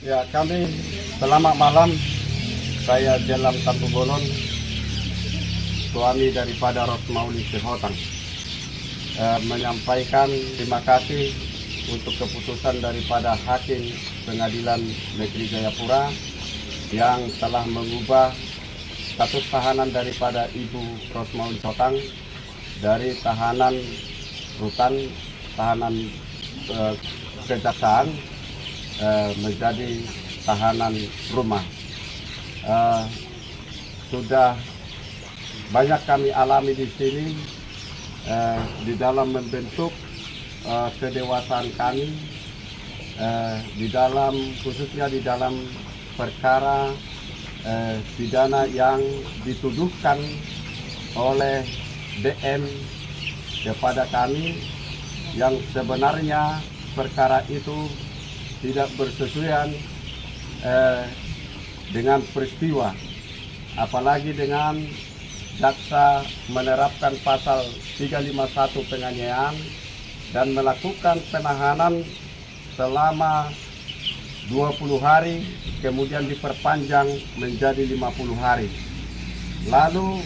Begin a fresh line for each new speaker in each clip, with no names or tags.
Ya, kami selamat malam. Saya Jelam Tampu Bolon, suami daripada Rosmauli Sehotang. Eh, menyampaikan terima kasih untuk keputusan daripada Hakim Pengadilan Negeri Jayapura yang telah mengubah status tahanan daripada Ibu Rosmauli Sehotang dari tahanan rutan, tahanan eh, kejaksaan eh, menjadi tahanan rumah. Eh, sudah banyak kami alami di sini eh, di dalam membentuk eh, kedewasaan kami eh, di dalam khususnya di dalam perkara eh, pidana yang dituduhkan oleh DM kepada kami yang sebenarnya perkara itu tidak bersesuaian eh, dengan peristiwa. Apalagi dengan jaksa menerapkan pasal 351 penganiayaan dan melakukan penahanan selama 20 hari kemudian diperpanjang menjadi 50 hari. Lalu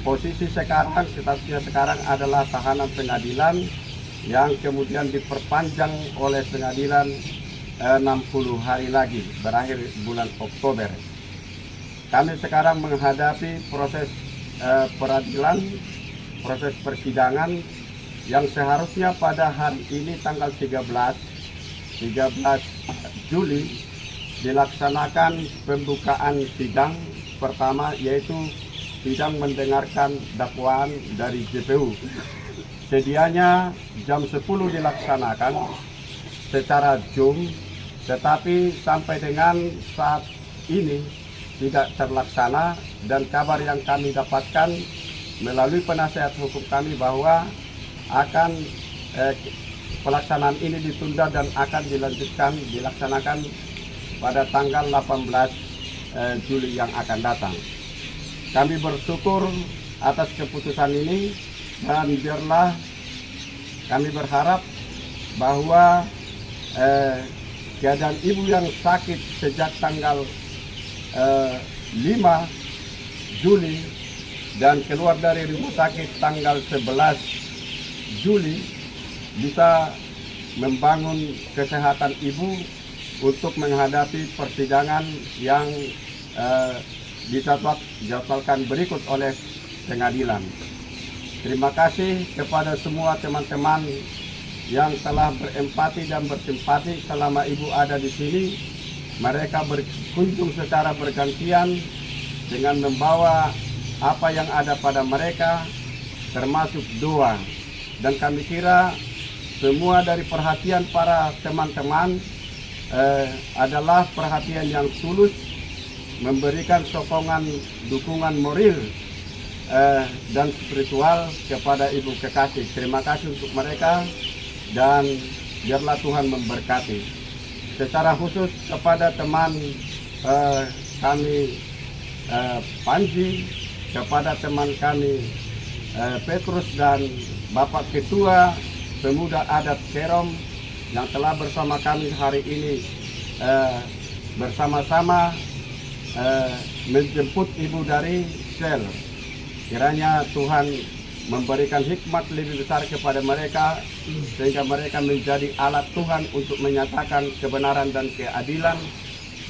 posisi sekarang statusnya sekarang adalah tahanan pengadilan yang kemudian diperpanjang oleh pengadilan 60 hari lagi berakhir bulan Oktober. Kami sekarang menghadapi proses eh, peradilan, proses persidangan yang seharusnya pada hari ini tanggal 13 13 Juli dilaksanakan pembukaan sidang pertama yaitu sidang mendengarkan dakwaan dari JPU. Sedianya jam 10 dilaksanakan secara Zoom tetapi sampai dengan saat ini tidak terlaksana dan kabar yang kami dapatkan melalui penasihat hukum kami bahwa akan eh, pelaksanaan ini ditunda dan akan dilanjutkan dilaksanakan pada tanggal 18 eh, Juli yang akan datang. Kami bersyukur atas keputusan ini dan biarlah kami berharap bahwa eh, keadaan ibu yang sakit sejak tanggal eh, 5 Juli dan keluar dari rumah sakit tanggal 11 Juli bisa membangun kesehatan ibu untuk menghadapi persidangan yang eh, dijadwalkan berikut oleh pengadilan. Terima kasih kepada semua teman-teman yang telah berempati dan bersimpati selama ibu ada di sini. Mereka berkunjung secara bergantian dengan membawa apa yang ada pada mereka, termasuk doa. Dan kami kira semua dari perhatian para teman-teman eh, adalah perhatian yang tulus, memberikan sokongan dukungan moral eh, dan spiritual kepada ibu kekasih. Terima kasih untuk mereka dan biarlah Tuhan memberkati. Secara khusus kepada teman eh, kami eh, Panji, kepada teman kami eh, Petrus dan Bapak Ketua Pemuda Adat Kerom yang telah bersama kami hari ini eh, bersama-sama eh, menjemput ibu dari sel. Kiranya Tuhan memberikan hikmat lebih besar kepada mereka sehingga mereka menjadi alat Tuhan untuk menyatakan kebenaran dan keadilan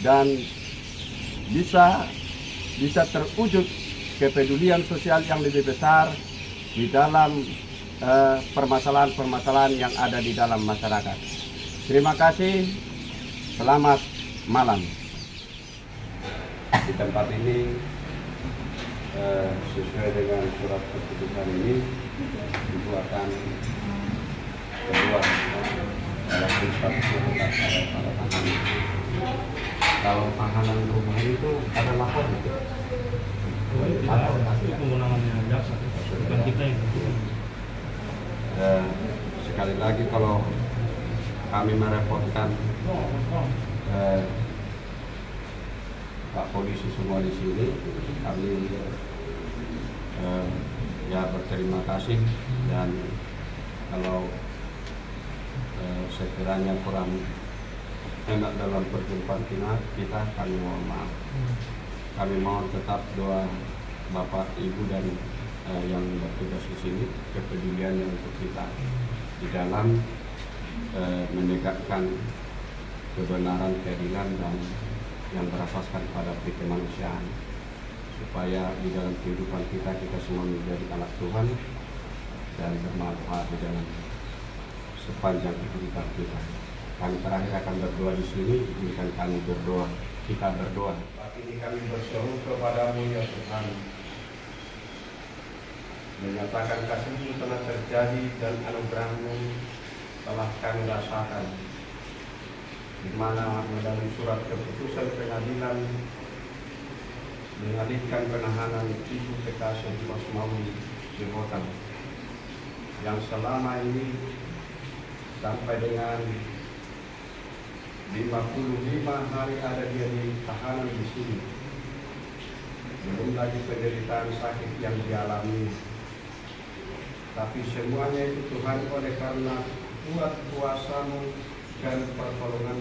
dan bisa bisa terwujud kepedulian sosial yang lebih besar di dalam eh, permasalahan-permasalahan yang ada di dalam masyarakat. Terima kasih. Selamat malam. Di tempat ini eh, sesuai dengan surat keputusan ini itu akan walaupun statusnya tetap ada pada tahanan kalau tahanan rumah itu ada lapor gitu lapor
itu kewenangannya jaksa. Bukan kita yang.
Dan sekali lagi kalau kami merepotkan eh, Pak Polisi semua di sini, kami eh, ya berterima kasih dan kalau eh, sekiranya kurang hendak dalam perjumpaan kita, kita kami mohon maaf. Kami mohon tetap doa Bapak, Ibu dan eh, yang bertugas di sini kepeduliannya untuk kita di dalam eh, menegakkan kebenaran, keadilan dan yang berasaskan pada kemanusiaan supaya di dalam kehidupan kita kita semua menjadi anak Tuhan dan bermanfaat di dalam sepanjang kehidupan kita. Kami terakhir akan berdoa di sini, izinkan kami berdoa, kita berdoa. Saat ini kami berseru kepadamu ya Tuhan, menyatakan kasihmu telah terjadi dan anugerahmu telah kami rasakan di mana melalui surat keputusan pengadilan mengalihkan penahanan ibu kekasih Rosmawi Jehotan yang selama ini sampai dengan 55 hari ada dia di tahanan di sini. Belum lagi penderitaan sakit yang dialami. Tapi semuanya itu Tuhan oleh karena kuat kuasamu dan pertolongan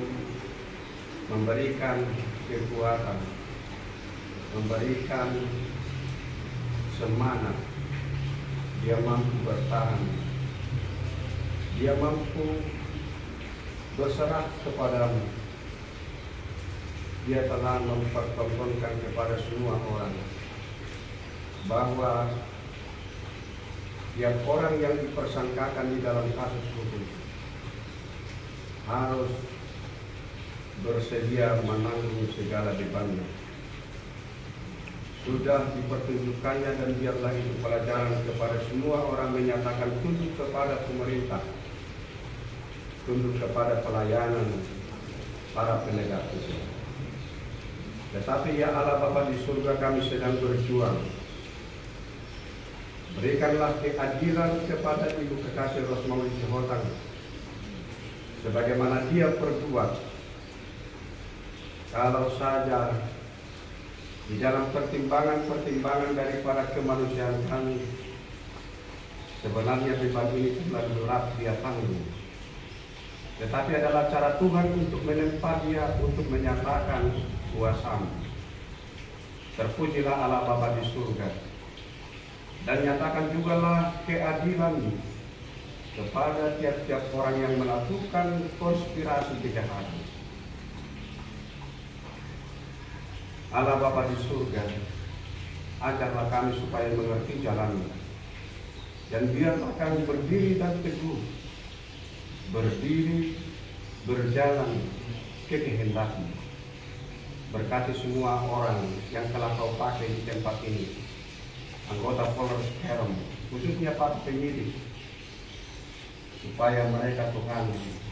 memberikan kekuatan memberikan semangat. Dia mampu bertahan. Dia mampu berserah kepadamu. Dia telah mempertontonkan kepada semua orang. Bahwa yang orang yang dipersangkakan di dalam kasus hukum harus bersedia menanggung segala bebannya. Sudah dipertunjukkannya dan biarlah itu pelajaran kepada semua orang menyatakan tunduk kepada pemerintah, tunduk kepada pelayanan para penegak hukum. Tetapi ya Allah Bapa di surga kami sedang berjuang. Berikanlah keadilan kepada Ibu Kekasih Rosmawi Jehotan sebagaimana dia berbuat kalau saja di dalam pertimbangan-pertimbangan daripada kemanusiaan kami sebenarnya beban ini telah berat dia tanggung. Tetapi adalah cara Tuhan untuk menempa dia untuk menyatakan kuasamu. Terpujilah Allah Bapa di surga. Dan nyatakan juga lah keadilanmu kepada tiap-tiap orang yang melakukan konspirasi kejahatan. Allah Bapa di surga, ajarlah kami supaya mengerti jalanmu. Dan biarlah kami berdiri dan teguh, berdiri, berjalan ke kehendakmu. Berkati semua orang yang telah kau pakai di tempat ini, anggota Polres Herom, khususnya para penyidik, supaya mereka Tuhan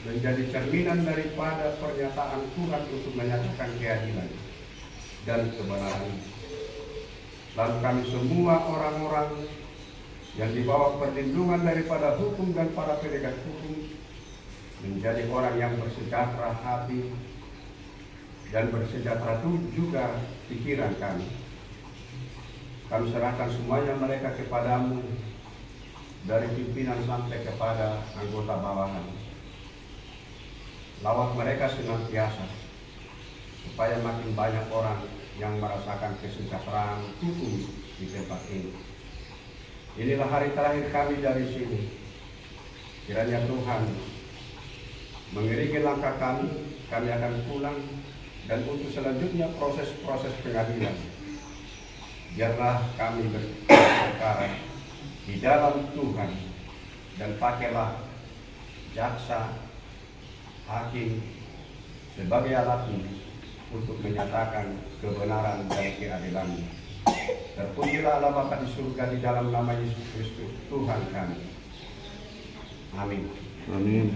menjadi cerminan daripada pernyataan Tuhan untuk menyatakan keadilan dan kebenaran. Lalu kami semua orang-orang yang dibawa perlindungan daripada hukum dan para penegak hukum menjadi orang yang bersejahtera hati dan bersejahtera juga pikiran kami. Kami serahkan semuanya mereka kepadamu dari pimpinan sampai kepada anggota bawahan. Lawat mereka senantiasa supaya makin banyak orang yang merasakan kesejahteraan hukum di tempat ini. Inilah hari terakhir kami dari sini. Kiranya Tuhan mengiringi langkah kami, kami akan pulang dan untuk selanjutnya proses-proses pengadilan. Biarlah kami berperkara di dalam Tuhan dan pakailah jaksa, hakim sebagai alatmu untuk menyatakan kebenaran dan keadilan. Terpujilah Allah Bapa di surga di dalam nama Yesus Kristus Tuhan kami. Amin.
Amin.